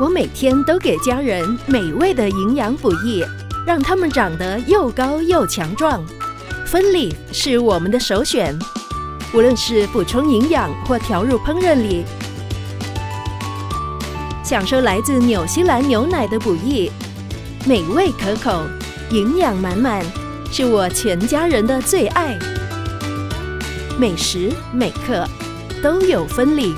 我每天都给家人美味的营养补益让他们长得又高又强壮。分离是我们的首选无论是补充营养或调入烹饪里享受来自纽西兰牛奶的补益美味可口营养满满是我全家人的最爱。每时每刻都有分离。